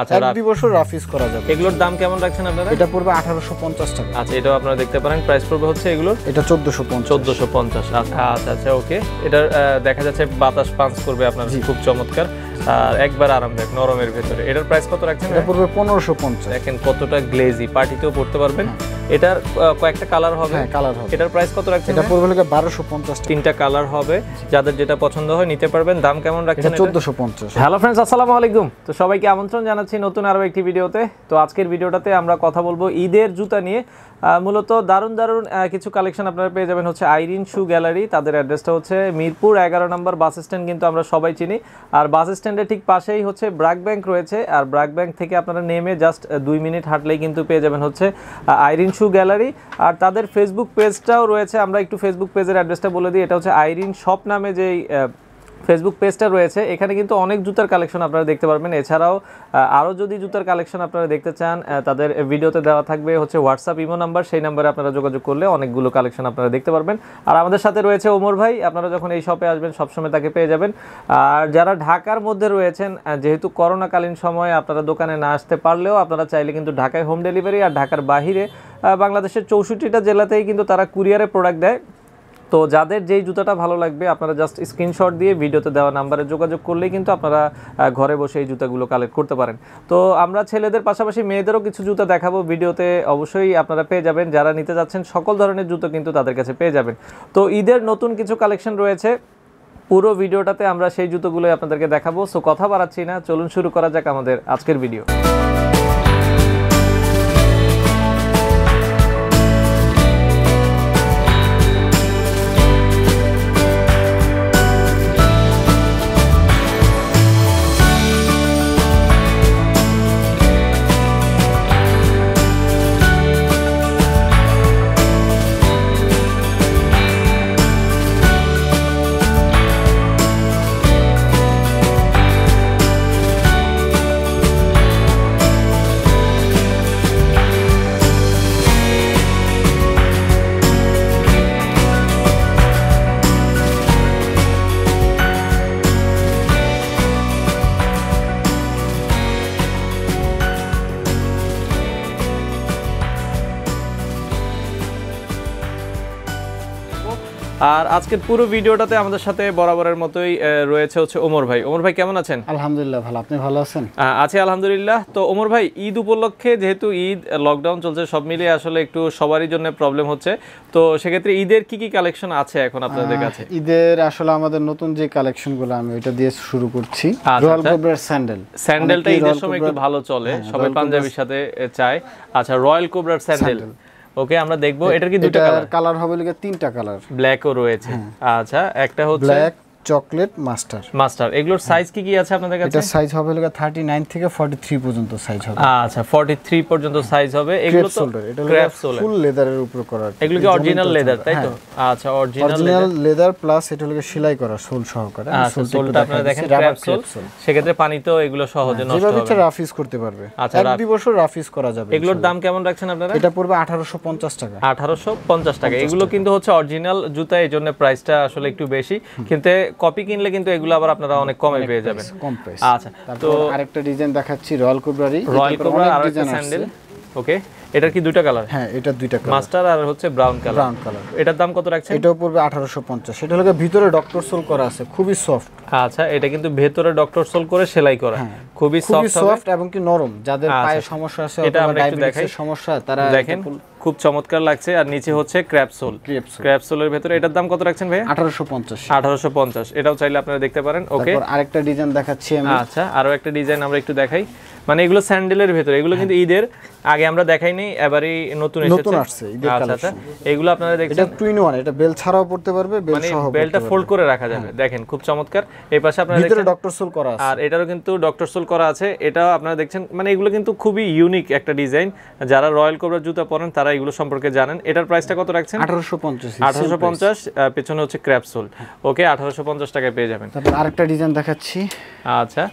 আচ্ছা, এক দুই বছর রাফ করা যাবে এগুলোর দাম কেমন রাখছেন আপনারা? এটা পড়বে আঠারোশো পঞ্চাশ টাকা। আচ্ছা এটাও আপনারা দেখতে পারেন। প্রাইস পড়বে হচ্ছে এগুলোর? এটা চোদ্দশো পঞ্চাশ। চোদ্দোশো পঞ্চাশ। আচ্ছা আচ্ছা আচ্ছা ওকে। এটা দেখা যাচ্ছে বাতাস পাঞ্চ করবে আপনার। খুব চমৎকার। আর একবার আরামদায়ক নরমের ভেতরে। এটার প্রাইস কত রাখছেন এটা পড়বে পনেরোশো পঞ্চাশ। দেখেন কতটা গ্লেজি পার্টিতেও পড়তে পারবেন। এটার কয়েকটা কালার হবে। হ্যাঁ কালার হবে। এটার প্রাইস কত রাখছেন এটা পড়বে হলো বারোশো পঞ্চাশ তিনটা কালার হবে। যাদের যেটা পছন্দ হয় নিতে পারবেন। দাম কেমন রাখছেন এটা? চোদ্দশো পঞ্চাশ। হ্যালো ফ্রেন্ডস আসসালামু আলাইকুম। তো সবাইকে আমন্ত্রণ জানাচ্ছি নতুন আরও একটি ভিডিওতে। তো আজকের ভিডিওটাতে আমরা কথা বলব ঈদের জুতা নিয়ে। মূলত দারুণ দারুণ কিছু কালেকশন আপনারা পেয়ে যাবেন হচ্ছে আইরিন শু গ্যালারি। তাদের অ্যাড্রেসটা হচ্ছে মিরপুর, এগারো নম্বর বাস স্ট্যান্ড কিন্তু আমরা সবাই চিনি। আর বাস স্ট্যান্ডের ঠিক পাশেই হচ্ছে ব্র্যাক ব্যাংক রয়েছে। আর ব্র্যাক ব্যাংক থেকে আপনারা নেমে জাস্ট দুই মিনিট হাঁটলেই কিন্তু পেয়ে যাবেন হচ্ছে আইরিন শু গ্যালারি। আর তাদের ফেসবুক পেজটাও রয়েছে। আমরা একটু ফেসবুক পেজের অ্যাড্রেসটা বলে দিই। এটা হচ্ছে আইরিন শপ নামে যেই ফেসবুক পেজটা রয়েছে। এখানে কিন্তু অনেক জুতার কালেকশন আপনারা দেখতে পারবেন। এছাড়াও আরও যদি জুতার কালেকশন আপনারা দেখতে চান তাদের ভিডিওতে দেওয়া থাকবে হচ্ছে হোয়াটসঅ্যাপ ইমো নাম্বার সেই নাম্বারে আপনারা যোগাযোগ করলে অনেকগুলো কালেকশন আপনারা দেখতে পারবেন। আর আমাদের সাথে রয়েছে ওমর ভাই। আপনারা যখন এই শপে আসবেন, সবসময় তাকে পেয়ে যাবেন। আর যারা ঢাকার মধ্যে রয়েছেন যেহেতু করোনাকালীন সময়ে আপনারা দোকানে না আসতে পারলেও আপনারা চাইলে কিন্তু ঢাকায় হোম ডেলিভারি আর ঢাকার বাহিরে বাংলাদেশের চৌষট্টিটা জেলাতেই কিন্তু তারা কুরিয়ারে প্রোডাক্ট দেয়। তো যাদের যেই জুতাটা ভালো লাগবে, আপনারা জাস্ট স্ক্রিনশট দিয়ে ভিডিওতে দেওয়া নাম্বারে যোগাযোগ করলেই কিন্তু আপনারা ঘরে বসে এই জুতাগুলো কালেক্ট করতে পারেন। তো আমরা ছেলেদের পাশাপাশি মেয়েদেরও কিছু জুতা দেখাবো ভিডিওতে, অবশ্যই আপনারা পেয়ে যাবেন। যারা নিতে যাচ্ছেন, সকল ধরনের জুতো কিন্তু তাদের কাছে পেয়ে যাবেন। তো ঈদের নতুন কিছু কালেকশন রয়েছে। পুরো ভিডিওটাতে আমরা সেই জুতোগুলোই আপনাদেরকে দেখাবো। সো কথা বাড়াচ্ছি না, চলুন শুরু করা যাক আমাদের আজকের ভিডিও আর আজকের পুরো ভিডিওটাতে আমাদের সাথে বরাবরের মতোই রয়েছে হচ্ছে ওমর ভাই। ওমর ভাই কেমন আছেন? আলহামদুলিল্লাহ ভালো। আপনি ভালো আছেন? আছি আলহামদুলিল্লাহ। তো ওমর ভাই ঈদ উপলক্ষে যেহেতু ঈদ লকডাউন চলছে সব মিলিয়ে আসলে একটু সবারই জন্য প্রবলেম হচ্ছে। তো সেক্ষেত্রে ঈদের কি কি কালেকশন আছে এখন আপনাদের কাছে? ঈদের আসলে আমাদের নতুন যে কালেকশনগুলো আমি ওইটা দিয়ে শুরু করছি। রয়্যাল। কোবরার স্যান্ডেল স্যান্ডেলটা ঈদের সময় একটু ভালো চলে। হ্যাঁ, সবাই পাঞ্জাবির সাথে চায়। আচ্ছা রয়্যাল কোবরার স্যান্ডেল ওকে আমরা দেখব এটার কি দুটো কালার কালার হবে লিগে তিনটা কালার ব্ল্যাকও রয়েছে। আচ্ছা একটা হচ্ছে ব্ল্যাক চকলেট মাস্টার। মাস্টার এগুলোর সাইজ কি কি আছে আপনাদের কাছে? এটা সাইজ হবে লিগে থার্টি নাইন থেকে ফর্টি থ্রি পর্যন্ত সাইজ হবে। আচ্ছা 43 পর্যন্ত সাইজ হবে। এগুলো তো এটা সোল ফুল লেদারের উপর করা এগুলো কি অরিজিনাল লেদার তাই তো? আচ্ছা অরিজিনাল লেদার প্লাস এটা হলো সেলাই করা সোল সহকারে। আচ্ছা সোলটা আপনারা দেখেন ক্র্যাপ সোল। সেক্ষেত্রে পানিতেও এগুলো সহজে নষ্ট যেভাবে হবে। ইচ্ছা রাফ ইউজ করতে পারবে। আচ্ছা, এক দুই বছর রাফ ইউজ করা যাবে এগুলোর দাম কেমন রাখছেন আপনারা? এটা পড়বে আঠারোশো পঞ্চাশ টাকা। আঠারোশো পঞ্চাশ টাকা। এগুলো কিন্তু হচ্ছে অরিজিনাল জুতা এই জন্য প্রাইসটা আসলে একটু বেশি। কিন্তু কপি কিনলে কিন্তু এগুলো আবার আপনারা অনেক কমে পেয়ে যাবেন। কম প্রাইস আচ্ছা তো আরেকটা ডিজাইন দেখাচ্ছি রয়্যাল কোবরারি রয়্যাল কোবরা আর একটা স্যান্ডেল ওকে এটার কি দুটো কালার হ্যাঁ এটা দুইটা কালার মাস্টার আর হচ্ছে ব্রাউন কালার ব্রাউন কালার এটার দাম কত রাখছেন? এটাও পড়বে আঠারোশো পঞ্চাশ। এটা হলো ভিতরে ডক্টর সোল করা আছে খুবই সফট আচ্ছা এটা কিন্তু ভেতরে ডক্টর সোল করে সেলাই করা। খুবই খুবই সফট সফট এবং কি নরম। যাদের আচ্ছা। পায়ে সমস্যা আছে এটা অথবা আমরা একটু ডায়াবেটিসের দেখাই। সমস্যা তারা দেখেন। খুব চমৎকার লাগছে। আর নিচে হচ্ছে crepe sole crepe sole crepe সোলের ভেতরে এটার দাম কত রাখছেন ভাই আঠারোশো পঞ্চাশ। আঠারোশো পঞ্চাশ। এটাও চাইলে আপনারা দেখতে পারেন। ওকে আরেকটা ডিজাইন দেখাচ্ছি আমি। আচ্ছা আরও একটা ডিজাইন আমরা একটু দেখাই। মানে এগুলো স্যান্ডেলের ভেতরে এগুলো কিন্তু ঈদের। আগে আমরা দেখাইনি এবারই নতুন নতুন এসেছে আসছে, ঈদের আচ্ছা আচ্ছা। এগুলো আপনারা এটা টুইন ওয়ান এটা বেল ছাড়াও পড়তে পারবে বেল মানে বেলটা ফোল্ড করে রাখা যাবে। দেখেন খুব চমৎকার। এই পাশে আপনারা ভিতরে দেখছেন ডক্টর সোল করা আছে। আর এটারও কিন্তু ডক্টর সোল করা আছে। এটা আপনারা দেখছেন। মানে এগুলো কিন্তু খুবই ইউনিক একটা ডিজাইন যারা রয়্যাল কোবরার জুতা পরেন তারা এগুলো সম্পর্কে জানেন। এটার প্রাইসটা কত রাখছেন? আঠারোশো পঞ্চাশ আঠারোশো পঞ্চাশ পেছনে হচ্ছে ক্র্যাপসোল ওকে আঠারোশো পঞ্চাশ টাকায় পেয়ে যাবেন। তারপর আরেকটা ডিজাইন দেখাচ্ছি। আচ্ছা।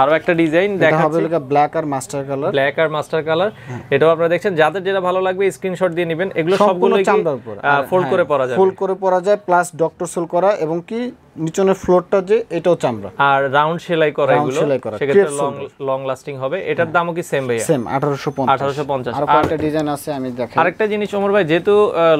আরও একটা ডিজাইন দেখা হবে ব্ল্যাক আর মাস্টার কালার ব্ল্যাক আর মাস্টার কালার এটাও আপনারা দেখছেন। যাদের যেটা ভালো লাগবে স্ক্রিনশট দিয়ে নেবেন। এগুলো সবগুলো চামড়ার উপর। ফোল্ড করে পরা যাবে। ফুল করে পরা যায় প্লাস ডক্টর সোল করা এবং কি নিচনের ফ্লোরটা যে এটাও চামড়া। আর রাউন্ড সেলাই করা এগুলো সেলাই করা, সেক্ষেত্রে লং লং লাস্টিং হবে। এটার দামও কি সেম ভাইয়া? সেম আঠারোশো পঞ্চাশ। 1850 আর কয়েকটা ডিজাইন আছে আমি দেখাই। আরেকটা জিনিস ওমর ভাই যেহেতু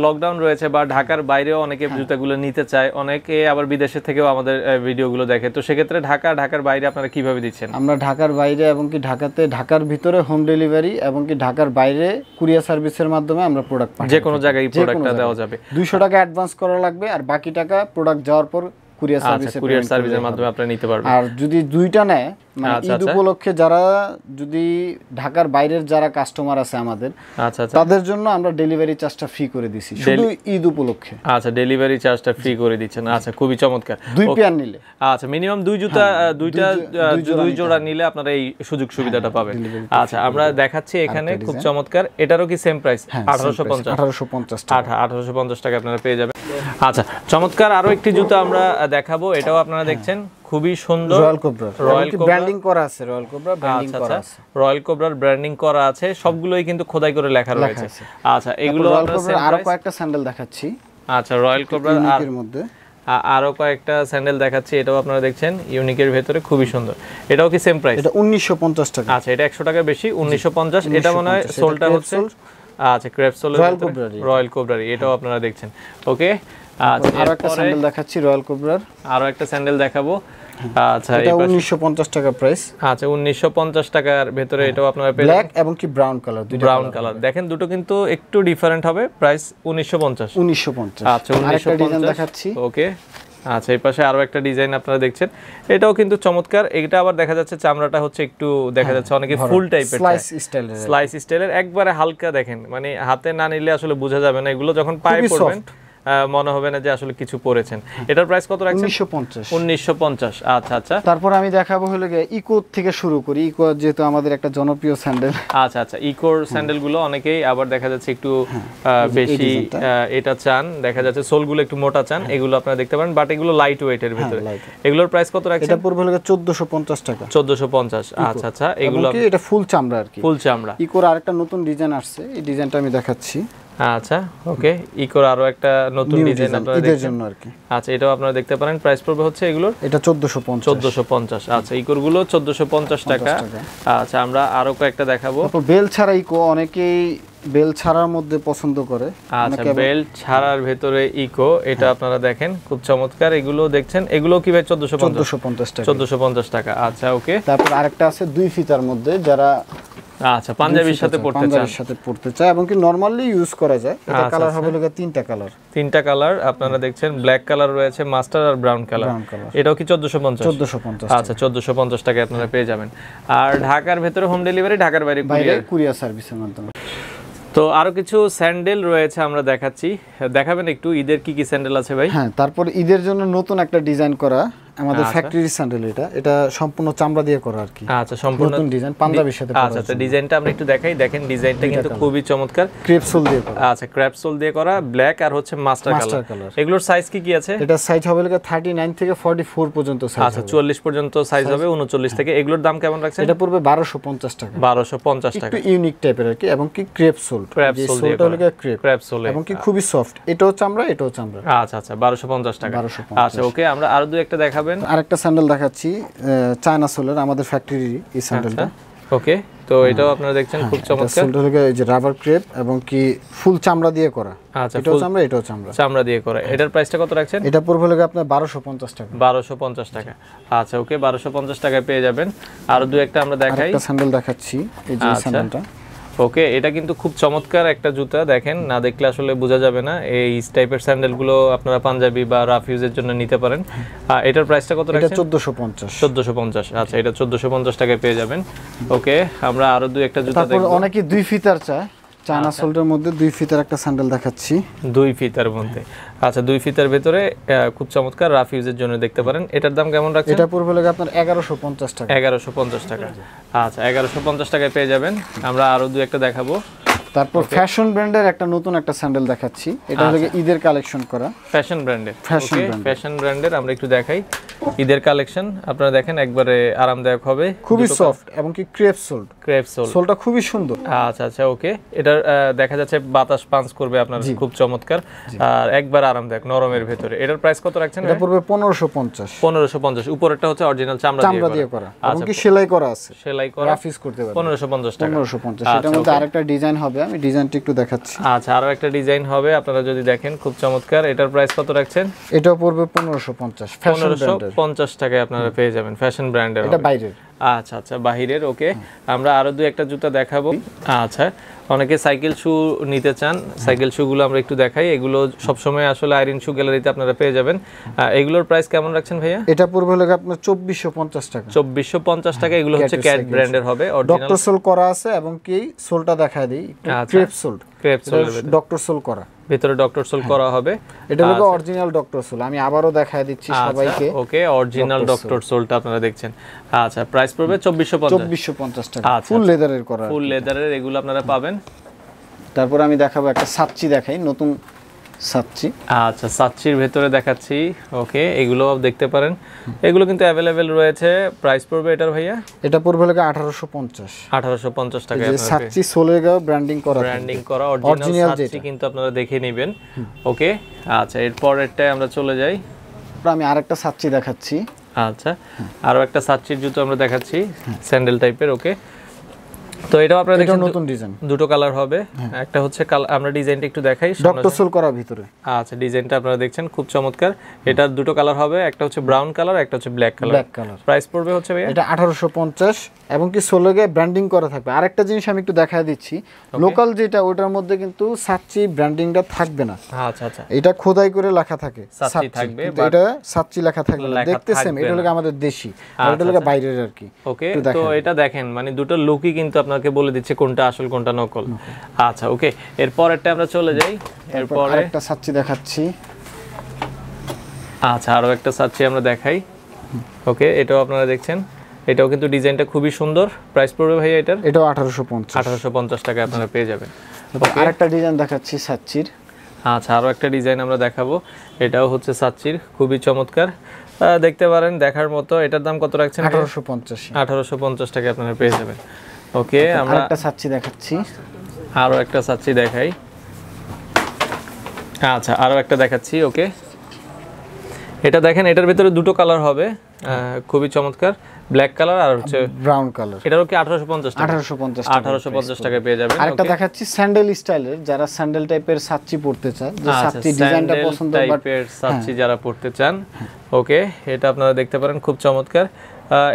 লকডাউন রয়েছে বা ঢাকার বাইরেও অনেকে হ্যাঁ। জুতাগুলো নিতে চায় অনেকে আবার বিদেশে থেকেও আমাদের ভিডিওগুলো দেখে। তো সেক্ষেত্রে ঢাকা ঢাকার বাইরে আপনারা কীভাবে দিচ্ছেন? আমরা ঢাকার বাইরে এবং কি ঢাকাতে ঢাকার ভিতরে হোম ডেলিভারি এবং কি ঢাকার বাইরে কুরিয়ার সার্ভিসের মাধ্যমে আমরা প্রোডাক্ট পাঠাই। যে কোনো জায়গায়। প্রোডাক্টটা দেওয়া যাবে। দুইশো টাকা অ্যাডভান্স করা লাগবে আর বাকি টাকা প্রোডাক্ট যাওয়ার পর কুরিয়ার আচ্ছা কুরিয়ার সার্ভিসের মাধ্যমে আপনি নিতে পারবেন। আর যদি দুইটা নেয় ঈদ আচ্ছা। উপলক্ষে যারা যদি ঢাকার বাইরের যারা কাস্টমার আছে আমাদের আচ্ছা আচ্ছা। তাদের জন্য আমরা ডেলিভারি চার্জটা ফ্রি করে দিছি। শুধু ঈদ উপলক্ষে। আচ্ছা ডেলিভারি চার্জটা ফ্রি করে দিচ্ছেন। আচ্ছা খুবই চমৎকার। দুই পেয়ার নিলে। আচ্ছা মিনিমাম দুই জুতা দুইটা হ্যাঁ, দুই জো- আহ, দুই জোড়া নিলে আপনারা এই সুযোগ সুবিধাটা পাবেন। আচ্ছা আমরা দেখাচ্ছি এখানে খুব চমৎকার। এটারও কি সেম প্রাইস হ্যাঁ আঠারোশো পঞ্চাশ। আঠারোশো পঞ্চাশ আঠারোশো পঞ্চাশ টাকা আপনারা পেয়ে যাবেন। আচ্ছা চমৎকার আরও একটি জুতো আমরা দেখাবো। এটাও আপনারা দেখছেন। খুবই সুন্দর রয়্যাল কোবরা রয়্যাল ব্র্যান্ডিং করা আছে রয়্যাল কোবরা ব্র্যান্ডিং আচ্ছা। করা আচ্ছা আছে। রয়্যাল কোবরার ব্র্যান্ডিং করা আছে সবগুলোই কিন্তু খোদাই করে লেখা রয়েছে। আচ্ছা এগুলো same আরও কয়েকটা স্যান্ডেল দেখাচ্ছি। আচ্ছা রয়্যাল কোবরার আর মধ্যে। আরও কয়েকটা স্যান্ডেল দেখাচ্ছি এটাও আপনারা দেখছেন ইউনিকের ভেতরে খুবই সুন্দর। এটাও কি সেম প্রাইস এটা উনিশশো পঞ্চাশ টাকা। আচ্ছা এটা একশো টাকা বেশি উনিশশো পঞ্চাশ এটা মনে হয় সোলটা হচ্ছে? আচ্ছা ক্রেপ সোল। রয়্যাল কোবরারি এটাও আপনারা দেখছেন। ওকে আচ্ছা আরও একটা স্যান্ডেল দেখাচ্ছি রয়্যাল কোবরার আরও একটা স্যান্ডেল দেখাবো। আচ্ছা এটা এই পাশে- উনিশশো পঞ্চাশ টাকা প্রাইস আচ্ছা উনিশশো পঞ্চাশ টাকার ভেতরে এটাও আপনারা পেয়ে ব্ল্যাক এবং কি ব্রাউন কালার দুইটা ব্রাউন কালার দেখেন দুটো কিন্তু একটু ডিফারেন্ট হবে। প্রাইস উনিশশো পঞ্চাশ। উনিশশো পঞ্চাশ। আচ্ছা উনিশশো আরেকটা ডিজাইন দেখাচ্ছি। ওকে আচ্ছা এই পাশে আরও একটা ডিজাইন আপনারা দেখছেন। এটাও কিন্তু চমৎকার। এটা আবার দেখা যাচ্ছে চামড়াটা হচ্ছে একটু দেখা যাচ্ছে অনেকে ফুল টাইপের স্লাইস স্টাইলের স্লাইস স্টাইলের একবারে হালকা দেখেন। মানে হাতে না নিলে আসলে বোঝা যাবে না। এগুলো যখন পায়ে পড়বেন মনে হবে না যে আসলে কিছু পড়েছেন। এটার প্রাইস কত রাখছেন? উনিশশো পঞ্চাশ। উনিশশো পঞ্চাশ। আচ্ছা আচ্ছা। তারপর আমি দেখাবো হলো ইকো থেকে শুরু করি। ইকো যেহেতু আমাদের একটা জনপ্রিয় স্যান্ডেল আচ্ছা আচ্ছা। ইকোর স্যান্ডেলগুলো অনেকেই আবার দেখা যাচ্ছে একটু বেশি আহ, এটা চান। দেখা যাচ্ছে সোলগুলো একটু মোটা চান। এগুলো আপনারা দেখতে পারেন বাট এগুলো লাইট ওয়েটের ভিতরে। এগুলোর প্রাইস কত রাখছেন? এটা পড়বে হলো চোদ্দশো পঞ্চাশ টাকা। চোদ্দশো পঞ্চাশ। আচ্ছা আচ্ছা। এগুলো কি এটা ফুল চামড়া আর কি। ফুল চামড়া। ইকোর আরেকটা নতুন ডিজাইন আসছে। এই ডিজাইনটা আমি দেখাচ্ছি। আচ্ছা ওকে ইকোর আরও একটা নতুন ডিজাইন আপনারা ঈদের জন্য আর কি। আচ্ছা এটাও আপনারা দেখতে পারেন। প্রাইস পড়বে হচ্ছে এগুলোর? এটা চোদ্দশো পঞ্চাশ। চোদ্দশো পঞ্চাশ। আচ্ছা ইকোরগুলো চোদ্দশো পঞ্চাশ টাকা। টাকা। আচ্ছা আমরা আরও কয়েকটা দেখাবো। তারপর বেল ছাড়া ইকো অনেকেই বেল ছাড়ার মধ্যে পছন্দ করে। আচ্ছা বেল্ট ছাড়ার ভেতরে ইকো এটা আপনারা দেখেন খুব চমৎকার। এগুলো দেখছেন এগুলো কি ভাই চোদ্দশো পঞ্চাশ? চোদ্দশো পঞ্চাশ টাকা। চোদ্দশো পঞ্চাশ টাকা আচ্ছা ওকে। তারপর আরেকটা আছে দুই ফিতার মধ্যে যারা আচ্ছা পাঞ্জাবির সাথে পড়তে চান। পাঞ্জাবির সাথে পড়তে চায় এবং কি নরমালি ইউজ করা যায়। এটা আচ্ছা, কালার হবে লোকে তিনটা কালার তিনটা কালার আপনারা দেখছেন ব্ল্যাক কালার রয়েছে মাস্টার আর ব্রাউন কালার এটাও কি চোদ্দশো পঞ্চাশ? চোদ্দশো পঞ্চাশ আচ্ছা চোদ্দশো পঞ্চাশ টাকায় আপনারা পেয়ে যাবেন। আর ঢাকার ভেতরে হোম ডেলিভারি ঢাকার বাইরে কুরিয়ার কুরিয়ার সার্ভিসের মাধ্যমে। তো আরও কিছু স্যান্ডেল রয়েছে আমরা দেখাচ্ছি। দেখাবেন একটু ঈদের কি কি স্যান্ডেল আছে ভাই? হ্যাঁ তারপর ঈদের জন্য নতুন একটা ডিজাইন করা আমাদের আচ্ছা। ফ্যাক্টরি স্যান্ডেল এটা। এটা সম্পূর্ণ চামড়া দিয়ে করা আর কি আচ্ছা সম্পূর্ণ নতুন ডিজাইন পাঞ্জাবির সাথে আচ্ছা আচ্ছা ডিজাইনটা আমরা একটু দেখাই। দেখেন ডিজাইনটা কিন্তু খুবই চমৎকার। ক্রেপ দিয়ে করা। আচ্ছা ক্র্যাপসোল দিয়ে করা ব্ল্যাক আর হচ্ছে মাস্টার কালার এগুলোর সাইজ কি কি আছে? এটা সাইজ হবে থার্টি নাইন থেকে ফর্টি ফোর পর্যন্ত সাইজ আচ্ছা চুয়াল্লিশ পর্যন্ত সাইজ হবে উনচল্লিশ থেকে। এগুলোর দাম কেমন রাখছেন? এটা পূর্বে বারোশো পঞ্চাশ টাকা। বারোশো পঞ্চাশ টাকা। একটু ইউনিক টাইপের আর কি এবং কি ক্রেপ সোল। Crepe যে sole দিয়ে সোলটা হলো ক্রেপ। ক্র্যাপ সোলে। এবং কি খুবই সফট এটাও চামড়া এটাও চামড়া। আচ্ছা আচ্ছা বারোশো পঞ্চাশ টাকা। 1250 আচ্ছা ওকে আমরা আরও দু একটা দেখাবেন। আরেকটা স্যান্ডেল দেখাচ্ছি চায়না সোলের আমাদের ফ্যাক্টরি এই স্যান্ডেলটা। ওকে তো এটাও আপনারা দেখছেন খুব চমৎকার। সোলটা হলো এই যে রাবার ক্রেপ এবং কি ফুল চামড়া দিয়ে করা। আচ্ছা এটাও চামড়া এটাও চামড়া। চামড়া দিয়ে করা। এটার প্রাইসটা কত রাখছেন? এটা পড়বে হলো আপনার বারোশো পঞ্চাশ টাকা। বারোশো পঞ্চাশ টাকা। আচ্ছা ওকে বারোশো পঞ্চাশ টাকায় পেয়ে যাবেন। আর দু একটা আমরা দেখাই। একটা স্যান্ডেল দেখাচ্ছি এই যে আচ্ছা। স্যান্ডেলটা। ওকে এটা কিন্তু খুব চমৎকার একটা জুতা দেখেন না দেখলে আসলে বোঝা যাবে না। এই টাইপের স্যান্ডেলগুলো আপনারা পাঞ্জাবি বা রাফিউজের জন্য নিতে পারেন। এটার প্রাইসটা কত রাখছেন? চোদ্দশো পঞ্চাশ। চোদ্দোশো পঞ্চাশ আচ্ছা এটা চোদ্দোশো পঞ্চাশ টাকায় পেয়ে যাবেন। ওকে আমরা আরও দুই একটা জুতা তারপর অনেকে দুই ফিতার চায়। চায়না সোলটার মধ্যে দুই ফিতার একটা স্যান্ডেল দেখাচ্ছি। দুই ফিতার মধ্যে। আচ্ছা দুই ফিতার ভেতরে খুব চমৎকার রাফ ইউজের জন্য দেখতে পারেন। এটার দাম কেমন রাখছেন? এটা পুরো লাগে আপনার এগারোশো পঞ্চাশ টাকা। এগারোশো পঞ্চাশ টাকা। আচ্ছা এগারোশো পঞ্চাশ টাকায় পেয়ে যাবেন। আমরা আরও দুই একটা দেখাবো। তারপর ফ্যাশন ব্র্যান্ডের একটা নতুন একটা স্যান্ডেল দেখাচ্ছি। এটা হলো ঈদের কালেকশন করা। ফ্যাশন ব্র্যান্ডের ওকে ফ্যাশন ব্র্যান্ডের আমরা একটু দেখাই। ঈদের কালেকশন আপনারা দেখেন একবারে আরামদায়ক হবে। খুবই সফট এবং কি ক্রেপ সোল্ড ক্রেপ সোল সোলটা খুবই সুন্দর। আচ্ছা আচ্ছা ওকে আহ, দেখা যাচ্ছে বাতাস পাঞ্চ করবে আপনার খুব চমৎকার। আর একবার আরামদায়ক নরমের ভেতরে। এটার প্রাইস কত রাখছেন এটা পড়বে পনেরোশো পঞ্চাশ। পনেরোশো পঞ্চাশ। উপরেরটা হচ্ছে অরিজিনাল চামড়া দিয়ে চামড়া দিয়ে করা। এবং কি সেলাই করা আছে? সেলাই করা। রাফিস করতে পারবে পনেরোশো পঞ্চাশ টাকা। পনেরোশো পঞ্চাশ। আচ্ছা, এটার মধ্যে. আরেকটা ডিজাইন হবে। আমি ডিজাইনটা একটু দেখাচ্ছি। আচ্ছা আরও একটা ডিজাইন হবে আপনারা যদি দেখেন খুব চমৎকার। এটার প্রাইস কত রাখছেন? এটাও পড়বে পনেরোশো পঞ্চাশ ফ্যাশন পনেরোশো ব্র্যান্ডের পঞ্চাশ টাকায় আপনারা পেয়ে যাবেন ফ্যাশন ব্র্যান্ডের এটা বাইরের। আচ্ছা আচ্ছা বাহিরের ওকে আমরা আরও দুই একটা জুতা দেখাবো। আচ্ছা অনেকে সাইকেল শু নিতে চান সাইকেল শুগুলো আমরা একটু দেখাই। এগুলো সবসময় আসলে আইরিন শু গ্যালারিতে আপনারা পেয়ে যাবেন। এগুলোর প্রাইস কেমন রাখছেন ভাইয়া? এটা পূর্বে হলো আপনার চব্বিশশো পঞ্চাশ টাকা। চব্বিশশো পঞ্চাশ টাকা এগুলো হচ্ছে Cat-এর ক্যাট ব্র্যান্ডের হবে অরিজিনাল ডক্টর সোল করা আছে এবং কি? সোলটা দেখা দিই। আচ্ছা। ক্রেপ সোল ক্রেপ সোলের ডক্টর সোল করা। ভিতরে ডক্টর সোল করা হবে। এটা হলো অরিজিনাল ডক্টর সোল আমি আবারও দেখায় দিচ্ছি সবাইকে। ওকে অরিজিনাল ডক্টর সোলটা আপনারা দেখছেন। আচ্ছা প্রাইস পড়বে পঞ্চাশ। টাকা। আচ্ছা, ফুল লেদারের করা ফুল লেদারের এগুলো আপনারা পাবেন। তারপর আমি দেখাবো একটা সাচ্চি দেখাই। নতুন সাচ্চি আচ্ছা সাচ্চির ভেতরে দেখাচ্ছি। ওকে এগুলো দেখতে পারেন। এগুলো কিন্তু অ্যাভেলেবেল রয়েছে। প্রাইস পড়বে এটার ভাইয়া? এটা পড়বে হলো আঠারোশো পঞ্চাশ। আঠারোশো পঞ্চাশ টাকা যে সাচ্চি সোলের গাও ব্র্যান্ডিং করা ব্র্যান্ডিং করা অরিজিনাল যেটা। কিন্তু আপনারা দেখে নেবেন। ওকে আচ্ছা এরপরেরটায় আমরা চলে যাই। আমি আরেকটা সাচ্চি দেখাচ্ছি। আচ্ছা আরও একটা সাচ্চির জুতো আমরা দেখাচ্ছি স্যান্ডেল টাইপের ওকে। তো এটাও আপনারা এটা দেখছেন দু- নতুন ডিজাইন দুটো কালার হবে। একটা হচ্ছে আমরা ডিজাইনটা একটু দেখাই ডক্টর সোল করা ভিতরে। আচ্ছা ডিজাইনটা আপনারা দেখছেন খুব চমৎকার। এটার দুটো কালার হবে একটা হচ্ছে ব্রাউন কালার একটা হচ্ছে black colour black colour price পড়বে হচ্ছে ভাইয়া? এটা আঠারোশো পঞ্চাশ এবং কি সোলোগে ব্র্যান্ডিং করা থাকবে। আরেকটা জিনিস আমি একটু দেখা দিচ্ছি। লোকাল যেটা ওটার মধ্যে কিন্তু সাচ্চি ব্র্যান্ডিংটা থাকবে না। আচ্ছা আচ্ছা। এটা খোদাই করে লেখা থাকে। সাচ্চি থাকবে, but এটা সাচ্চি লেখা থাকবে দেখতে সেম এটা হলো আমাদের দেশি আর এটা হলো বাইরের আর কি। ওকে তো এটা দেখেন মানে দুটো লুকই কিন্তু আপনাকে বলে দিচ্ছে কোনটা আসল কোনটা নকল। আচ্ছা ওকে এরপরেরটা আমরা চলে যাই। এরপর আরেকটা সাচ্চি দেখাচ্ছি। আচ্ছা আরও একটা সাচ্ছি আমরা দেখাই। ওকে এটাও আপনারা দেখছেন। এটাও কিন্তু ডিজাইনটা খুবই সুন্দর। প্রাইস পড়বে ভাই এটার? এটাও আঠারোশো পঞ্চাশ। আঠারোশো পঞ্চাশ টাকা আপনারা পেয়ে যাবেন। আরেকটা ডিজাইন দেখাচ্ছি সাচ্চির। আচ্ছা আরও একটা ডিজাইন আমরা দেখাবো। এটাও হচ্ছে সাচ্চির খুবই চমৎকার। দেখতে পারেন দেখার মতো। এটার দাম কত রাখছেন আঠারোশো পঞ্চাশ। আঠারোশো পঞ্চাশ টাকা আপনারা পেয়ে যাবেন। ওকে আমরা আরেকটা সাচ্চি দেখাচ্ছি। আরও একটা সাচ্ছি দেখাই। আচ্ছা আরও একটা দেখাচ্ছি ওকে। এটা দেখেন এটার ভিতরে দুটো কালার হবে। খুবই চমৎকার। ব্ল্যাক কালার আর হচ্ছে ব্রাউন কালার। এটারও কি আঠারোশো পঞ্চাশ টাকা? আঠারোশো পঞ্চাশ আঠারোশো পঞ্চাশ পেয়ে যাবেন আরেকটা দেখাচ্ছি স্যান্ডেল স্টাইলের যারা স্যান্ডেল টাইপের সাচ্চি পড়তে চান যে আচ্ছা সাচ্চি ডিজাইনটা পছন্দ বাট টাইপের সাচ্চি যারা পড়তে চান ওকে এটা আপনারা দেখতে পারেন খুব চমৎকার।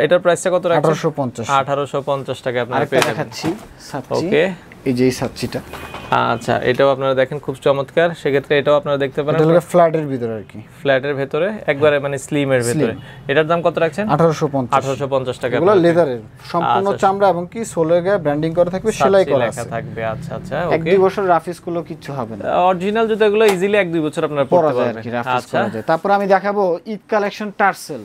এটার প্রাইসটা কত রাখছেন? আঠারোশো পঞ্চাশ। আঠারোশো পঞ্চাশ টাকা আপনারা পেয়ে যাবেন। দেখাচ্ছি ওকে। এই যে এই আচ্ছা এটাও আপনারা দেখেন খুব চমৎকার। সেক্ষেত্রে এটাও আপনারা দেখতে পারেন। এটা হলো ফ্ল্যাটের ভিতরে আর কি। ফ্ল্যাটের ভেতরে একবারে মানে স্লিমের ভেতরে। এটার দাম কত রাখছেন? আঠারোশো পঞ্চাশ। আঠারোশো পঞ্চাশ টাকা এগুলো লেদারের সম্পূর্ণ চামড়া এবং কি সোলের গায়ে ব্র্যান্ডিং করা থাকবে সেলাই করা আছে। থাকবে আচ্ছা আচ্ছা ওকে। এক দুই বছর রাফিসগুলো কিছু হবে না। অরিজিনাল জুতাগুলো ইজিলি এক দুই বছর আপনারা পরা পড়তে পারবেন। আচ্ছা। তারপর আমি দেখাবো ঈদ কালেকশন টার্সেল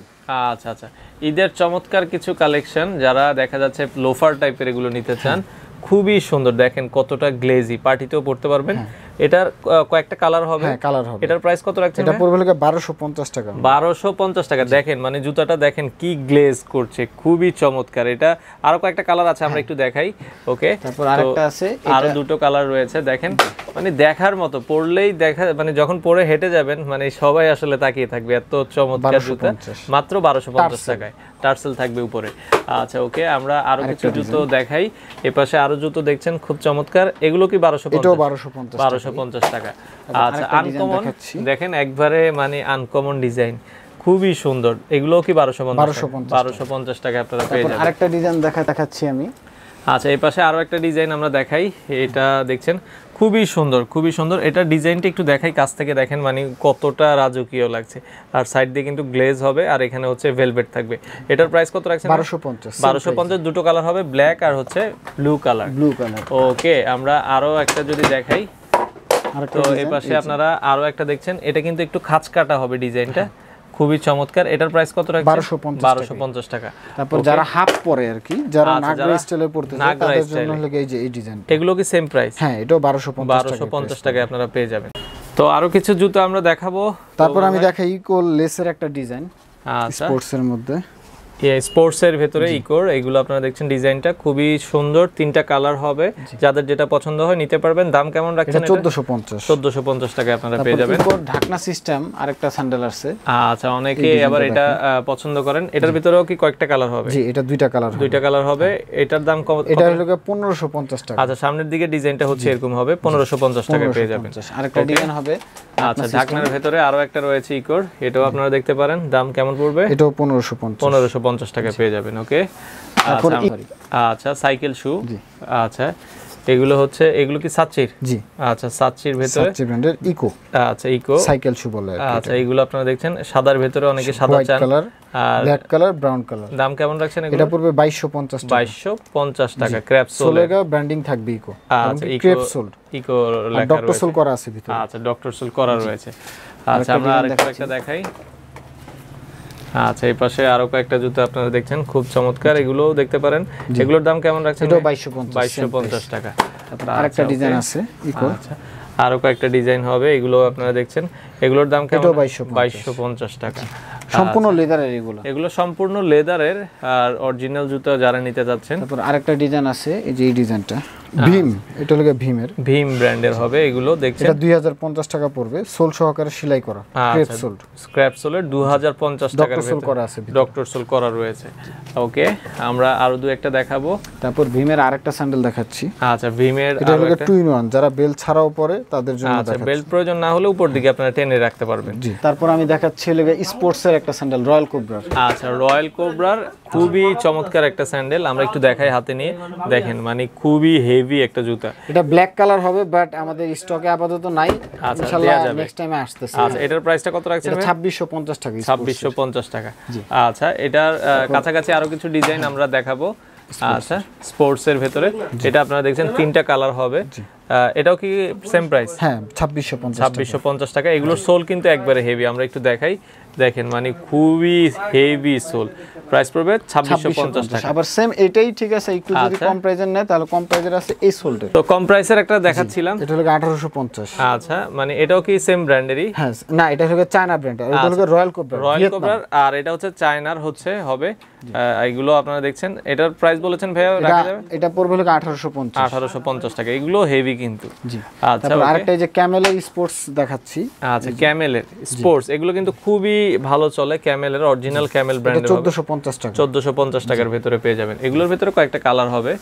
আচ্ছা আচ্ছা। ঈদের চমৎকার কিছু কালেকশন যারা দেখা যাচ্ছে লোফার টাইপের এগুলো নিতে চান খুবই সুন্দর। দেখেন কতটা গ্লেজি পার্টিতেও পড়তে পারবেন। এটার কয়েকটা কালার হবে। হ্যাঁ কালার হবে। এটার প্রাইস কত রাখছেন এটা পড়বে লাগে বারোশো পঞ্চাশ টাকা। বারোশো পঞ্চাশ টাকা। দেখেন মানে জুতাটা দেখেন কি গ্লেজ করছে খুবই চমৎকার। এটা আরও কয়েকটা কালার আছে আমরা একটু দেখাই ওকে? তারপর আরেকটা আছে আরও দুটো কালার রয়েছে দেখেন। মানে দেখার মতো পড়লেই দেখা মানে যখন পরে হেঁটে যাবেন মানে সবাই আসলে তাকিয়ে থাকবে এত চমৎকার জুতা। মাত্র বারোশো পঞ্চাশ টাকায়। টার্সেল থাকবে উপরে। আচ্ছা ওকে আমরা আরও কিছু জুতো দেখাই। এপাশে আরও জুতো দেখছেন খুব চমৎকার। এগুলো কি বারোশো এটাও বারোশো পঞ্চাশ বারোশো পঞ্চাশ টাকা। আচ্ছা আনকমন দেখেন একবারে মানে আনকমন ডিজাইন খুবই সুন্দর। এগুলো কি বারোশো পঞ্চাশ 1250 টাকা। আপনারা পেয়ে যাবেন। আরেকটা ডিজাইন দেখা দেখাচ্ছি আমি। আচ্ছা এই পাশে আরও একটা ডিজাইন আমরা দেখাই। এটা দেখছেন? খুবই সুন্দর খুবই সুন্দর। এটা ডিজাইনটা একটু দেখাই কাছ থেকে দেখেন মানে কতটা রাজকীয় লাগছে। আর সাইড দিয়ে কিন্তু গ্লেজ হবে আর এখানে হচ্ছে ভেলভেট থাকবে। এটার প্রাইস কত রাখছেন? বারোশো পঞ্চাশ বারোশো পঞ্চাশ দুটো কালার হবে ব্ল্যাক আর হচ্ছে blue colour blue colour okay আমরা আরও একটা যদি দেখাই। তো এই পাশে আপনারা আরও একটা দেখছেন। এটা কিন্তু একটু খাঁচ কাটা হবে ডিজাইনটা। খুবই চমৎকার। এটার প্রাইস কত রাখছেন? 1250 টাকা। তারপর যারা হাফ পরে আর কি যারা আচ্ছা, নাগরা স্টাইলে পড়তে চায় তাদের জন্য গিয়ে এই যে এই ডিজাইন এগুলো কি সেম প্রাইস হ্যাঁ এটাও বারোশো পঞ্চাশ বারোশো পঞ্চাশ টাকায় আপনারা পেয়ে যাবেন। তো আরও কিছু জুতো আমরা দেখাবো। তারপর আমি দেখাই ইকোল লেসের একটা ডিজাইন স্পোর্টস এর মধ্যে। স্পোর্টস এর ভেতরে ইকোর এগুলো আপনারা দেখছেন ডিজাইনটা। খুবই সুন্দর তিনটা কালার হবে। যাদের যেটা পছন্দ হয় নিতে পারবেন। দাম কেমন রাখছেন চোদ্দশো পঞ্চাশ। চোদ্দশো পঞ্চাশ টাকায় আপনারা পেয়ে যাবেন। ইকোর ঢাকনা সিস্টেম আরেকটা স্যান্ডেল আছে। আচ্ছা অনেকে আবার এটা পছন্দ করেন। এটার ভিতরেও কি কয়েকটা কালার হবে? জি এটা দুইটা কালার দুইটা কালার হবে। এটার দাম কত এটা হলো গিয়ে পনেরোশো পঞ্চাশ টাকা। আচ্ছা সামনের দিকে ডিজাইনটা হচ্ছে এরকম হবে। পনেরোশো পঞ্চাশ টাকায় পেয়ে যাবেন। আরেকটা ডিজাইন হবে। আচ্ছা ঢাকনার ভেতরে আরও একটা রয়েছে ইকোর। এটাও আপনারা দেখতে পারেন। দাম কেমন পড়বে? এটাও পনেরোশো পঞ্চাশ। পনেরোশো পঞ্চাশ টাকায় পেয়ে যাবেন ওকে আচ্ছা সাইকেল শু আচ্ছা এগুলো হচ্ছে এগুলো কি সাচ্চির? জি। আচ্ছা সাচ্চির ভেতরে? সাচ্চি ব্র্যান্ডের ইকো আচ্ছা ইকো সাইকেল শু বলে আচ্ছা এইগুলো আপনারা দেখছেন সাদার ভেতরে অনেকে সাদা চান। কালার আর ব্ল্যাক কালার ব্রাউন কালার দাম কেমন রাখছেন এগুলো? এটা পড়বে বাইশশো পঞ্চাশ টাকা। বাইশশো পঞ্চাশ টাকা ক্র্যাপ সোল সোলেগা ব্র্যান্ডিং থাকবে ইকো আচ্ছা ইকো ক্রেপ সোল্ড ইকো লেখা ডক্টর সোল করা আছে ভিতরে। আচ্ছা ডক্টর সোল করা রয়েছে। আচ্ছা আমরা আরেকটা দেখাই। আচ্ছা এই পাশে আরও কয়েকটা জুতো আপনারা দেখছেন খুব চমৎকার এগুলোও দেখতে পারেন। এগুলোর দাম কেমন রাখছেন বাইশশো পঞ্চাশ টাকা। আরেকটা আচ্ছা, ডিজাইন আছে ইকো আচ্ছা আরও কয়েকটা ডিজাইন হবে এগুলো আপনারা দেখছেন। এগুলোর দাম কেমন? এটাও 2250 বাইশশো পঞ্চাশ টাকা। সম্পূর্ণ লেদারের এগুলো? এগুলো সম্পূর্ণ লেদারের আর অরিজিনাল জুতো যারা নিতে যাচ্ছেন। তারপর আরেকটা ডিজাইন আছে এই যে এই ডিজাইনটা। ভীম এটা হলো গিয়ে ভীমের। ভীম ব্র্যান্ডের হবে এগুলো দেখছেন। এটা দুই হাজার পঞ্চাশ টাকা পড়বে সোল সহকারে সেলাই করা ক্রেপ আচ্ছা সোল্ড স্ক্র্যাপ হাজার পঞ্চাশ টাকার ডক্টর সোল করা আছে ডক্টর সোল করা রয়েছে। ওকে আমরা আরও দু একটা দেখাবো। তারপর ভীমের আরেকটা স্যান্ডেল দেখাচ্ছি। আচ্ছা ভীমের এটা হলো টু ইন ওয়ান যারা বেল ছাড়াও পরে তাদের জন্য আচ্ছা বেল্ট প্রয়োজন না হলে উপর দিকে আপনারা টেনে রাখতে পারবেন। জি। তারপর আমি দেখাচ্ছি হলো স্পোর্টস এর একটা স্যান্ডেল রয়্যাল কোবরার। আচ্ছা রয়্যাল কোবরার খুবই চমৎকার একটা স্যান্ডেল। আমরা একটু দেখাই হাতে নিয়ে। দেখেন মানে খুবই হেভি একটা জুতা। এটা ব্ল্যাক কালার হবে বাট আমাদের স্টকে আপাতত নাই। ইনশাআল্লাহ নেক্সট টাইমে আসতেছে। আচ্ছা এটার প্রাইসটা কত রাখছেন এটা ভাই? ছাব্বিশশো পঞ্চাশ টাকা ছাব্বিশশো পঞ্চাশ টাকা। আচ্ছা এটার কাছাকাছি আরও কিছু ডিজাইন আমরা দেখাবো। আচ্ছা স্পোর্টস এর ভেতরে এটা আপনারা দেখছেন তিনটা কালার হবে। এটাও কি সেম প্রাইস হ্যাঁ ছাব্বিশশো পঞ্চাশ ছাব্বিশশো পঞ্চাশ টাকা। এগুলোর সোল কিন্তু একবারে হেভি আমরা একটু দেখাই। দেখেন মানে খুবই হেভি সোল প্রাইস পড়বে ছাব্বিশশো পঞ্চাশ টাকা। আবার সেম এটাই ঠিক আছে একটু যদি আচ্ছা। কম প্রাইজের নেয় তাহলে কম প্রাইজের আছে এই সোলটা তো কম প্রাইসের একটা দেখাচ্ছিলাম। এটা হলো আঠারোশো পঞ্চাশ। আচ্ছা মানে এটাও কি সেম ব্র্যান্ডেরই হ্যাঁ না এটা হলো চায়না ব্র্যান্ড এটা হলো রয়্যাল কোবরা রয়্যাল কোবরা আর এটা হচ্ছে চায়নার হচ্ছে হবে এগুলো আপনারা দেখছেন। এটার প্রাইস বলেছেন ভাইয়া রাখা যাবে? এটা পড়বে হলো আঠারোশো পঞ্চাশ। আঠারোশো পঞ্চাশ টাকা। এগুলো হেভি কিন্তু। জি। আচ্ছা তারপর আরেকটা এই যে ক্যামেলের স্পোর্টস দেখাচ্ছি। আচ্ছা ক্যামেলের স্পোর্টস এগুলো কিন্তু খুবই ভালো চলে ক্যামেলের অরিজিনাল ক্যামেল ব্র্যান্ডের চোদ্দশো পঞ্চাশ টাকা। চোদ্দশো পঞ্চাশ টাকার ভেতরে পেয়ে যাবেন। এগুলোর ভেতরে কয়েকটা কালার হবে।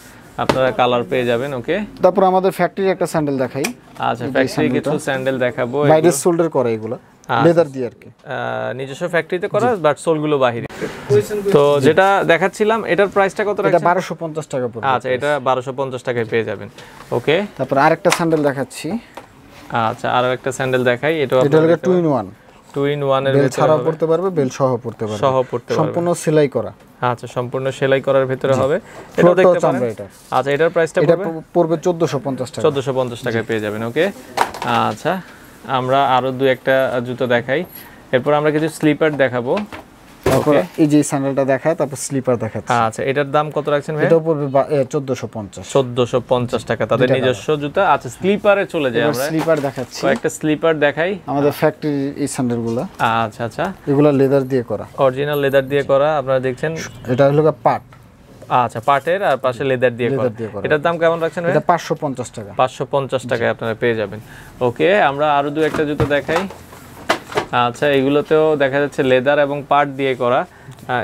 আপনারা কালার পেয়ে যাবেন ওকে তারপর আমাদের ফ্যাক্টরি একটা স্যান্ডেল দেখাই। আচ্ছা ফ্যাক্টরি কিছু স্যান্ডেল দেখাবো। বাইরের সোল্ডার করে এগুলো। লেদার দিয়ে আর কি। নিজস্ব ফ্যাক্টরিতে করা বাট সোলগুলো বাহিরে। তো যেটা দেখাচ্ছিলাম এটার প্রাইসটা কত রাখছেন? বারোশো পঞ্চাশ টাকা পড়বে আচ্ছা এটা বারোশো পঞ্চাশ টাকায় পেয়ে যাবেন। ওকে তারপর আরেকটা স্যান্ডেল দেখাচ্ছি। আচ্ছা আরও একটা স্যান্ডেল দেখাই এটাও এটা হলো two in one two in ওয়ানের বেল ছাড়াও পড়তে পারবে বেল সহ পড়তে পারবে। সহ পড়তে পারবে। সম্পূর্ণ সেলাই করা। আচ্ছা সম্পূর্ণ সেলাই করার ভেতরে হবে। ফ্লোরটাও দেখতে পারেন। আচ্ছা এটার প্রাইসটা এটা পড়বে? পড়বে চোদ্দশো পঞ্চাশ টাকা। চোদ্দোশো পঞ্চাশ টাকায় পেয়ে যাবেন ওকে আচ্ছা আমরা আরও দু একটা জুতো দেখাই। এরপর আমরা কিছু স্লিপার দেখাবো। তারপর এই যে স্যান্ডেলটা দেখায় তারপর স্লিপার দেখাচ্ছে। আচ্ছা এটার দাম কত রাখছেন ভাই পড়বে টাকা তাদের নিজস্ব জুতা। আচ্ছা স্লিপারে চলে যাই আমরা। স্লিপার দেখাচ্ছি। কয়েকটা স্লিপার দেখাই। আমাদের ফ্যাক্টরি এই স্যান্ডেলগুলো। আচ্ছা আচ্ছা। এগুলো লেদার দিয়ে করা। অরিজিনাল লেদার দিয়ে করা আপনারা দেখছেন। এটা হলো পাট আচ্ছা পাটের আর পাশে লেদার দিয়ে করা। এটার দাম কেমন রাখছেন ভাই এটা পাঁচশো পঞ্চাশ টাকা। পাঁচশো পঞ্চাশ টাকায় আপনারা পেয়ে যাবেন। ওকে আমরা আরও দু একটা জুতো দেখাই। আচ্ছা এগুলোতেও দেখা যাচ্ছে লেদার এবং পাট দিয়ে করা।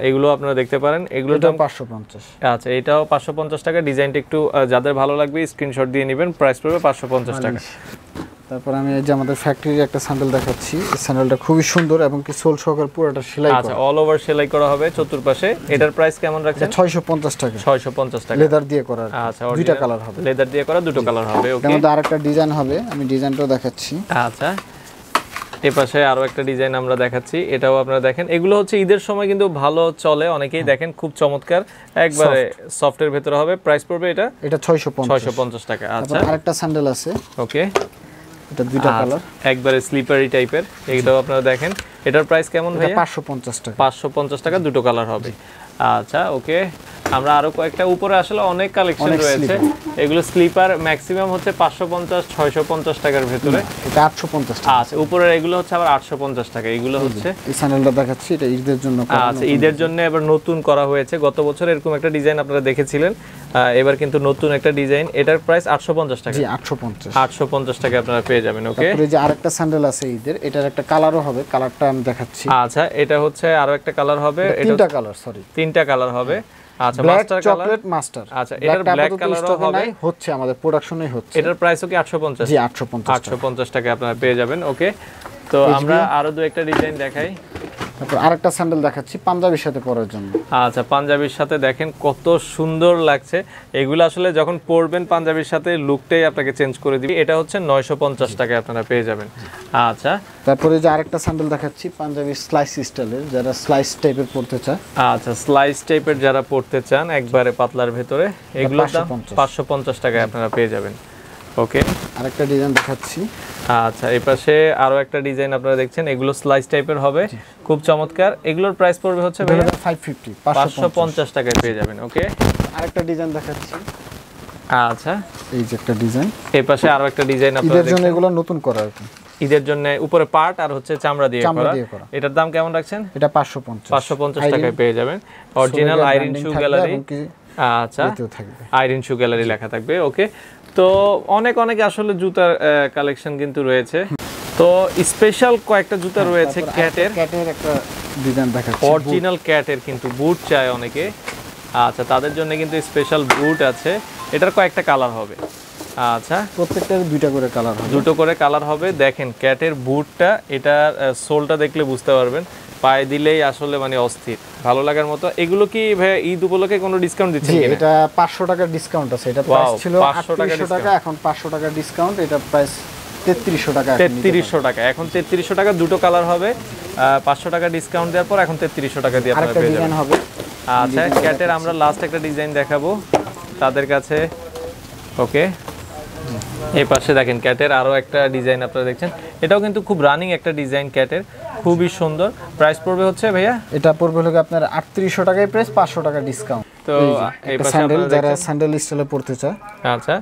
এগুলো আপনারা দেখতে পারেন। এগুলো দাম পাঁচশো পঞ্চাশ। আচ্ছা এটাও পাঁচশো পঞ্চাশ টাকা। ডিজাইনটা একটু যাদের ভালো লাগবে স্ক্রিনশট দিয়ে নেবেন। প্রাইস পড়বে পাঁচশো পঞ্চাশ টাকা। তারপর আমি এই যে আমাদের ফ্যাক্টরির একটা স্যান্ডেল দেখাচ্ছি। এই স্যান্ডেলটা খুবই সুন্দর এবং কি সোল সহকারে পুরোটা সেলাই আচ্ছা অল ওভার সেলাই করা হবে চতুর্পাশে। এটার প্রাইস কেমন রাখছেন? ছয়শো পঞ্চাশ টাকা। ছয়শো পঞ্চাশ টাকা। লেদার দিয়ে করা আচ্ছা দুইটা কালার হবে। লেদার দিয়ে করা দুটো কালার হবে ওকে মধ্যে আরেকটা ডিজাইন হবে। আমি ডিজাইনটাও দেখাচ্ছি। আচ্ছা। এ পাশে আরও একটা ডিজাইন আমরা দেখাচ্ছি এটাও আপনারা দেখেন। এগুলো হচ্ছে ঈদের সময় কিন্তু ভালো চলে অনেকেই দেখেন খুব চমৎকার। একবারে সফটের ভেতরে হবে। প্রাইস পড়বে এটা? এটা ছয়শো ছয়শো পঞ্চাশ টাকা আচ্ছা। আরেকটা স্যান্ডেল আছে। ওকে এটা দুইটা আচ্ছা, কালার একবারে স্লিপারি টাইপের এটাও আপনারা দেখেন। এটার প্রাইস কেমন ভাইয়া? পাঁচশো পঞ্চাশ টাকা। পাঁচশো পঞ্চাশ টাকা দুটো কালার হবে। আচ্ছা ওকে আমরা আরও কয়েকটা উপরে আসলে অনেক কালেকশন রয়েছে। এগুলো স্লিপার ম্যাক্সিমাম হচ্ছে পাঁচশো পঞ্চাশ ছয়শো পঞ্চাশ টাকার ভেতরে। এটা আটশো পঞ্চাশ টাকা। আচ্ছা উপরের এগুলো হচ্ছে আবার আটশো পঞ্চাশ টাকা এগুলো হচ্ছে এই স্যান্ডেলটা দেখাচ্ছি এটা ঈদের জন্য আচ্ছা ঈদের জন্য এবার নতুন করা হয়েছে। গত বছর এরকম একটা ডিজাইন আপনারা দেখেছিলেন। এবার কিন্তু নতুন একটা ডিজাইন এটার প্রাইস আটশো পঞ্চাশ টাকা। জি আটশো পঞ্চাশ। আটশো পঞ্চাশ টাকা আপনারা পেয়ে যাবেন ওকে তারপরে যে আরেকটা স্যান্ডেল আছে ঈদের এটার একটা কালারও হবে। কালারটা আমি দেখাচ্ছি। আচ্ছা এটা হচ্ছে আরও একটা কালার হবে। এটা তিনটা কালার সরি তিনটা কালার হবে। আচ্ছা ব্ল্যাক মাস্টার চকলেট মাস্টার আচ্ছা, এটার হবে। হচ্ছে আমাদের প্রোডাকশনই হচ্ছে। এটার প্রাইসও কি আটশো পঞ্চাশ? জি আটশো পঞ্চাশ আটশো পঞ্চাশ টাকা আপনারা পেয়ে যাবেন ওকে তো আমরা আরও দু একটা ডিজাইন দেখাই। তারপর আরেকটা স্যান্ডেল দেখাচ্ছি পাঞ্জাবির সাথে পরার জন্য। আচ্ছা পাঞ্জাবির সাথে দেখেন কত সুন্দর লাগছে। এগুলো আসলে যখন পরবেন পাঞ্জাবির সাথে লুকটাই আপনাকে চেঞ্জ করে দিবে। এটা হচ্ছে নয়শো পঞ্চাশ টাকায় আপনারা পেয়ে যাবেন। আচ্ছা। তারপরে যে আরেকটা স্যান্ডেল দেখাচ্ছি পাঞ্জাবি স্লাইস স্টাইলের যারা স্লাইস টাইপের পড়তে চায় আচ্ছা স্লাইস টাইপের যারা পড়তে চান একবারে পাতলার ভেতরে এগুলো দাম 550 পাঁচশো পঞ্চাশ টাকায় আপনারা পেয়ে যাবেন। ওকে আরেকটা ডিজাইন দেখাচ্ছি। আচ্ছা এই পাশে আরও একটা ডিজাইন আপনারা দেখছেন। এগুলো স্লাইস টাইপের হবে। খুব চমৎকার। এগুলোর প্রাইস পড়বে হচ্ছে ভাইয়া ফাইভ ফিফটি পাঁচশো পঞ্চাশ। টাকায় পেয়ে যাবেন ওকে আরেকটা ডিজাইন দেখাচ্ছি। আচ্ছা। এই যে একটা ডিজাইন এই পাশে আরও একটা ডিজাইন আপনারা দেখছেন। এগুলো নতুন করা আর কি। ঈদের জন্য উপরে পার্ট আর হচ্ছে চামড়া দিয়ে করা। এটার দাম কেমন রাখছেন? এটা পাঁচশো পঞ্চাশ। পাঁচশো পঞ্চাশ টাকায় পেয়ে যাবেন। অরিজিনাল আইরিন শু গ্যালারি আচ্ছা। আইরিন শু গ্যালারি লেখা থাকবে ওকে। তো অনেক অনেক আসলে জুতার কালেকশন কিন্তু রয়েছে। তো স্পেশাল কয়েকটা জুতা রয়েছে ক্যাটের ক্যাটের একটা ডিজাইন দেখাচ্ছি অরিজিনাল ক্যাটের কিন্তু বুট চায় অনেকে। আচ্ছা তাদের জন্য কিন্তু স্পেশাল বুট আছে। এটার কয়েকটা কালার হবে। আচ্ছা। প্রত্যেকটার দুইটা করে কালার হবে। দুটো করে কালার হবে। দেখেন ক্যাটের বুটটা এটার সোলটা দেখলে বুঝতে পারবেন। পায়ে দিলেই আসলে মানে অস্থির। ভালো লাগার মতো। এগুলো কি ভাইয়া ঈদ উপলক্ষে কোনো ডিসকাউন্ট দিচ্ছেন কিনা? এটা পাঁচশো টাকার ডিসকাউন্ট আছে। এটা প্রাইস ছিল 500 টাকা এখন পাঁচশো টাকার ডিসকাউন্ট এটা প্রাইস তেত্রিশশো টাকা এখন নিতে তেত্রিশশো টাকা। এখন তেত্রিশশো টাকা দুটো কালার হবে। পাঁচশো টাকা ডিসকাউন্ট দেওয়ার পর এখন তেত্রিশশো টাকা দিয়ে। আপনারা পেয়ে যাবেন। হবে। আচ্ছা ক্যাটের আমরা লাস্ট একটা ডিজাইন দেখাবো। তাদের কাছে ওকে এই পাশে দেখেন ক্যাটের আরও একটা ডিজাইন আপনারা দেখছেন। এটাও কিন্তু খুব রানিং একটা ডিজাইন ক্যাটের খুবই সুন্দর। প্রাইস পড়বে হচ্ছে ভাইয়া? এটা পড়বে হলো আপনার আটত্রিশশো টাকায় প্রাইস পাঁচশো টাকা ডিসকাউন্ট তো এই পাশে স্যান্ডেল যারা স্যান্ডেল স্টাইলে পড়তে চায়। আচ্ছা।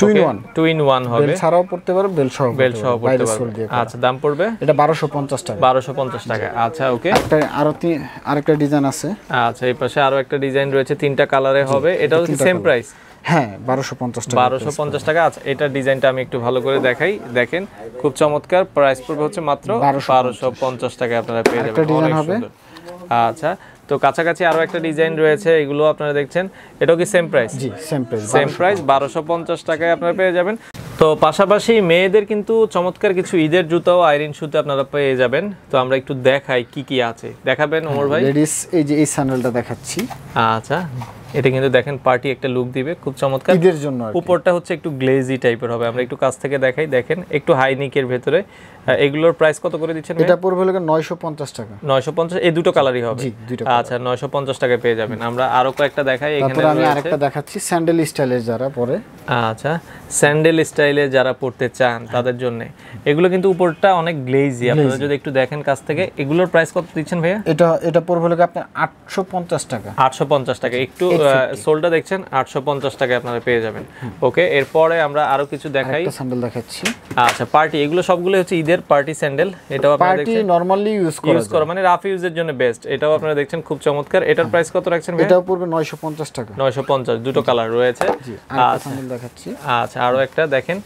Two in one two in one হবে। বেল ছাড়াও পড়তে পারো বেল সহ বেল সহ পড়তে বাইরে পারবে সোল দিয়ে করা। আচ্ছা দাম পড়বে? এটা বারোশো পঞ্চাশ টাকা। বারোশো পঞ্চাশ টাকা। আচ্ছা ওকে একটা আরও আরেকটা ডিজাইন আছে। আচ্ছা এই পাশে আরও একটা ডিজাইন রয়েছে তিনটা কালারে হবে। এটাও কি সেম প্রাইস হ্যাঁ বারোশো পঞ্চাশ টাকা বারোশো পঞ্চাশ টাকা। আচ্ছা এটা ডিজাইনটা আমি একটু ভালো করে দেখাই। দেখেন খুব চমৎকার প্রাইস পড়বে হচ্ছে মাত্র বারোশো পঞ্চাশ টাকা আপনারা পেয়ে যাবেন। design অনেক হবে। সুন্দর। আচ্ছা তো কাছাকাছি আরও একটা ডিজাইন রয়েছে এগুলো আপনারা দেখছেন। এটাও কি সেম প্রাইস জি সেম প্রাইস সেম প্রাইস বারোশো পঞ্চাশ টাকায় আপনারা পেয়ে যাবেন। তো পাশাপাশি মেয়েদের কিন্তু চমৎকার কিছু ঈদের জুতাও আইরিন শুতে আপনারা পেয়ে যাবেন। তো আমরা একটু দেখাই কি কি আছে। দেখাবেন ওমর ভাই। লেডিস এই যে এই স্যান্ডেলটা দেখাচ্ছি। আচ্ছা। এটা কিন্তু দেখেন পার্টি একটা লুক দিবে খুব চমৎকার। ঈদের জন্য উপরটা হচ্ছে একটু গ্লেজি টাইপের হবে আমরা একটু কাছ থেকে দেখাই দেখেন একটু হাই নিকের ভেতরে। এগুলোর প্রাইস কত করে দিচ্ছেন এটা পড়বে নয়শো পঞ্চাশ টাকা। নয়শো পঞ্চাশ এই দুটো কালারই হবে। জি, দুইটা আচ্ছা নয়শো পঞ্চাশ টাকায় পেয়ে যাবেন। আমরা আরও কয়েকটা দেখাই এখানে তারপরে আমি আরেকটা দেখাচ্ছি স্যান্ডেল স্টাইলের যারা পরে। আচ্ছা স্যান্ডেল স্টাইলে যারা পড়তে চান তাদের জন্য। এগুলো কিন্তু উপরটা অনেক গ্লেজি আপনারা যদি একটু দেখেন কাছ থেকে এগুলোর প্রাইস কত দিচ্ছেন ভাইয়া? এটা এটা পড়বে হলো আপনার আটশো পঞ্চাশ টাকা। আটশো পঞ্চাশ টাকা একটু সোলটা দেখছেন আটশো পঞ্চাশ টাকা আপনারা পেয়ে যাবেন। ওকে এরপরে আমরা আরও কিছু দেখাই। একটা স্যান্ডেল দেখাচ্ছি। আচ্ছা পার্টি এগুলো সবগুলো হচ্ছে ঈদের পার্টি স্যান্ডেল এটাও আপনারা পার্টি নরমালি ইউজ করা ইউজ করা মানে রাফ ইউজের জন্য বেস্ট এটাও আপনারা দেখছেন খুব চমৎকার। এটার প্রাইস কত রাখছেন ভাই এটাও পড়বে নয়শো পঞ্চাশ টাকা। নয়শো পঞ্চাশ দুটো কালার রয়েছে। আরেকটা স্যান্ডেল দেখাচ্ছি। আচ্ছা আরও একটা দেখেন।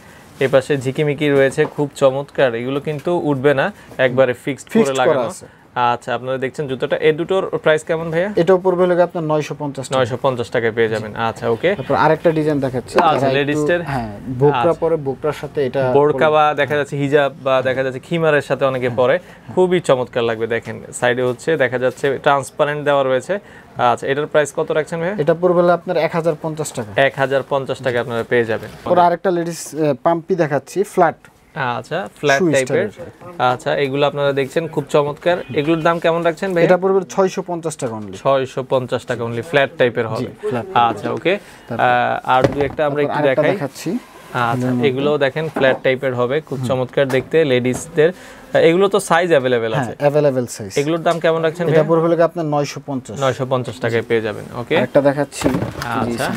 এ পাশে ঝিকিমিকি রয়েছে খুব চমৎকার। এগুলো কিন্তু উঠবে না একবারে ফিক্সড করে লাগানো। আছে। আচ্ছা আপনারা দেখছেন জুতোটা। এই দুটোর প্রাইস কেমন ভাইয়া? এটাও পড়বে হলো আপনার নয়শো পঞ্চাশ টাকা। নয়শো পঞ্চাশ টাকায় পেয়ে যাবেন। আচ্ছা ওকে। তারপর আরেকটা ডিজাইন দেখাচ্ছি। আচ্ছা, একটু- হ্যাঁ বোকরা পরে বোকরার সাথে এটা বোরকা বা দেখা যাচ্ছে হিজাব বা দেখা যাচ্ছে খিমারের সাথে অনেকে পরে। খুবই চমৎকার লাগবে দেখেন। সাইডে হচ্ছে দেখা যাচ্ছে ট্রান্সপারেন্ট দেওয়া রয়েছে। আচ্ছা এটার প্রাইস কত রাখছেন ভাইয়া? এটা পড়বে আপনার এক হাজার পঞ্চাশ টাকা। এক হাজার পঞ্চাশ টাকা আপনারা পেয়ে যাবেন। তারপর আরেকটা লেডিস পাম্পি দেখাচ্ছি ফ্ল্যাট আচ্ছা ফ্ল্যাট টাইপের আচ্ছা এগুলো আপনারা দেখছেন খুব চমৎকার। এগুলোর দাম কেমন রাখছেন ভাই এটা পড়বে ছয়শো পঞ্চাশ টাকা অনলি ছয়শো পঞ্চাশ টাকা অনলি ফ্ল্যাট টাইপের হবে। আচ্ছা ওকে আর দু একটা আমরা একটু দেখাই। দেখাচ্ছি। আচ্ছা এগুলো দেখেন ফ্ল্যাট টাইপের হবে খুব চমৎকার দেখতে লেডিসদের এগুলো তো সাইজ হ্যাঁ আছে। অ্যাভেলেবেল সাইজ এগুলোর দাম কেমন রাখছেন এটা পড়বে আপনার নয়শো পঞ্চাশ। নয়শো পঞ্চাশ টাকায় পেয়ে যাবেন ওকে একটা দেখাচ্ছি। আচ্ছা।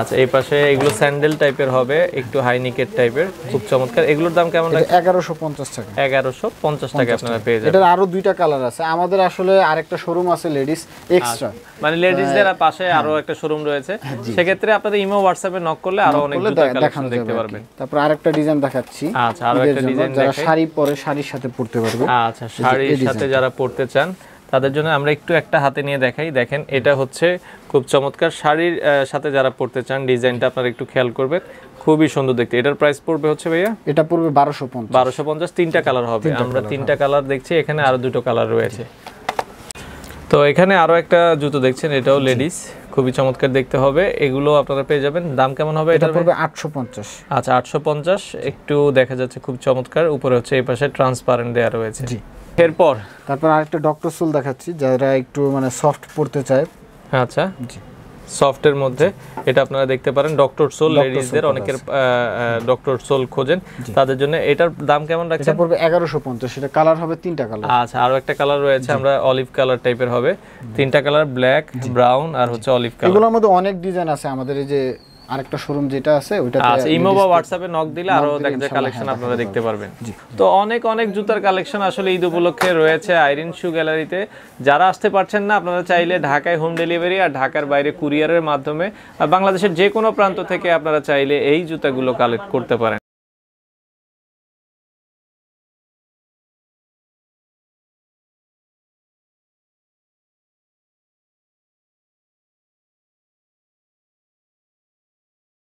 আচ্ছা এই পাশে এগুলো স্যান্ডেল টাইপের হবে একটু হাই নিকেট টাইপের খুব চমৎকার। এগুলোর দাম কেমন এগারোশো পঞ্চাশ টাকা। এগারোশো পঞ্চাশ টাকা আপনারা পেয়ে যাবেন। এটার আরও দুইটা কালার আছে। আমাদের আসলে আরেকটা শোরুম আছে লেডিস এক্সট্রা মানে লেডিসদের পাশে আরও একটা শোরুম রয়েছে। সেক্ষেত্রে আপনাদের ইমো হোয়াটসঅ্যাপে নক করলে আরও অনেক জুতার কালেকশন দেখতে পারবেন। তারপর আরেকটা ডিজাইন দেখাচ্ছি। আচ্ছা আরও একটা ডিজাইন যারা শাড়ি পরে শাড়ির সাথে পরতে পারবে। আচ্ছা শাড়ির সাথে যারা পড়তে চান তাদের জন্য আমরা একটু একটা হাতে নিয়ে দেখাই। দেখেন এটা হচ্ছে খুব চমৎকার। শাড়ির সাথে যারা পড়তে চান ডিজাইনটা আপনারা একটু খেয়াল করবেন। খুবই সুন্দর দেখতে। এটার প্রাইস পড়বে হচ্ছে ভাইয়া? এটা পড়বে বারোশো পঞ্চাশ। বারোশো পঞ্চাশ তিনটা কালার হবে। আমরা তিনটা কালার দেখছি। এখানে আরও দুটো কালার রয়েছে। তো এখানে আরও একটা জুতো দেখছেন এটাও লেডিস খুবই চমৎকার দেখতে হবে। এগুলো আপনারা পেয়ে যাবেন। দাম কেমন হবে এটা এটা পড়বে আটশো পঞ্চাশ। আচ্ছা আটশো পঞ্চাশ। একটু দেখা যাচ্ছে খুব চমৎকার। উপরে হচ্ছে এই পাশে ট্রান্সপারেন্ট দেওয়া রয়েছে। জি। এরপর? তারপর আরেকটা ডক্টর সোল দেখাচ্ছি যারা একটু মানে সফট পড়তে চায়। আচ্ছা। জি। সফটের মধ্যে এটা আপনারা দেখতে পারেন ডক্টর সোল করা অনেকের ডক্টর সোল খোঁজেন। তাদের জন্য এটার দাম কেমন এটা রাখছেন? পড়বে এগারোশো পঞ্চাশ এটা কালার হবে তিনটা কালার আচ্ছা আরও একটা কালার রয়েছে আমরা অলিভ কালার টাইপের হবে। তিনটা কালার ব্ল্যাক ব্রাউন আর হচ্ছে অলিভ কালার এগুলোর মধ্যে অনেক ডিজাইন আছে আমাদের এই যে আরেকটা শোরুম যেটা আছে ওইটাতে আচ্ছা ইমো বা হোয়াটসঅ্যাপে নক দিলে আরও দেখা যায় কালেকশন হ্যাঁ, আপনারা দেখতে পারবেন। তো অনেক অনেক জুতার কালেকশন আসলে ঈদ উপলক্ষে রয়েছে। আইরিন শু গ্যালারিতে যারা আসতে পারছেন না আপনারা চাইলে ঢাকায় হোম ডেলিভারি আর ঢাকার বাইরে কুরিয়ারের মাধ্যমে আর বাংলাদেশের যে কোনো প্রান্ত থেকে আপনারা চাইলে এই জুতাগুলো কালেক্ট করতে পারেন।